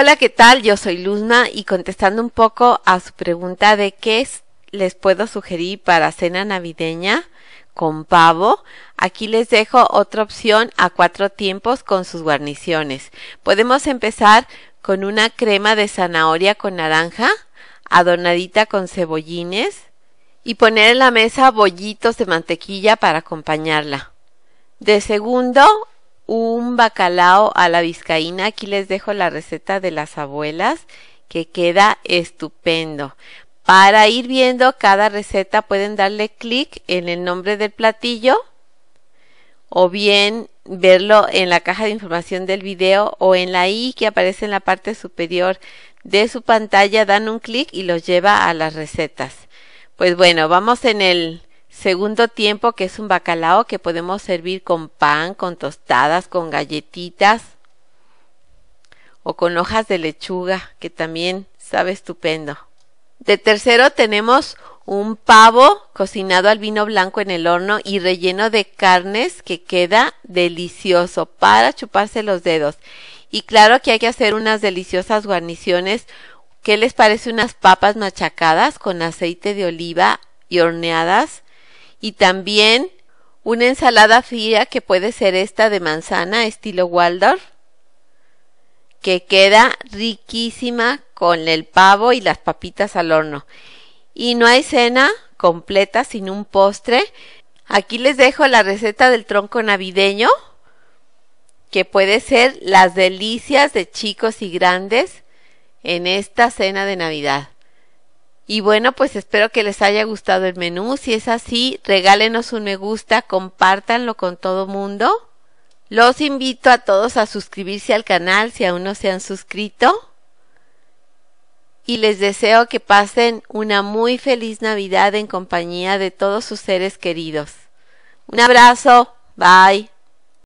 Hola, ¿qué tal? Yo soy Luzma y contestando un poco a su pregunta de qué es- les puedo sugerir para cena navideña con pavo, aquí les dejo otra opción a cuatro tiempos con sus guarniciones. Podemos empezar con una crema de zanahoria con naranja, adornadita con cebollines y poner en la mesa bollitos de mantequilla para acompañarla. De segundo, un bacalao a la vizcaína. Aquí les dejo la receta de las abuelas que queda estupendo. Para ir viendo cada receta pueden darle clic en el nombre del platillo o bien verlo en la caja de información del video o en la i que aparece en la parte superior de su pantalla dan un clic y los lleva a las recetas. Pues bueno, vamos en el segundo tiempo que es un bacalao que podemos servir con pan, con tostadas, con galletitas o con hojas de lechuga que también sabe estupendo. De tercero tenemos un pavo cocinado al vino blanco en el horno y relleno de carnes que queda delicioso para chuparse los dedos. Y claro que hay que hacer unas deliciosas guarniciones. ¿Qué les parece unas papas machacadas con aceite de oliva y horneadas? Y también una ensalada fría que puede ser esta de manzana estilo Waldorf que queda riquísima con el pavo y las papitas al horno. Y no hay cena completa sin un postre. Aquí les dejo la receta del tronco navideño, que puede ser las delicias de chicos y grandes en esta cena de Navidad. Y bueno, pues espero que les haya gustado el menú. Si es así, regálenos un me gusta, compártanlo con todo mundo. Los invito a todos a suscribirse al canal si aún no se han suscrito. Y les deseo que pasen una muy feliz Navidad en compañía de todos sus seres queridos. Un abrazo. Bye.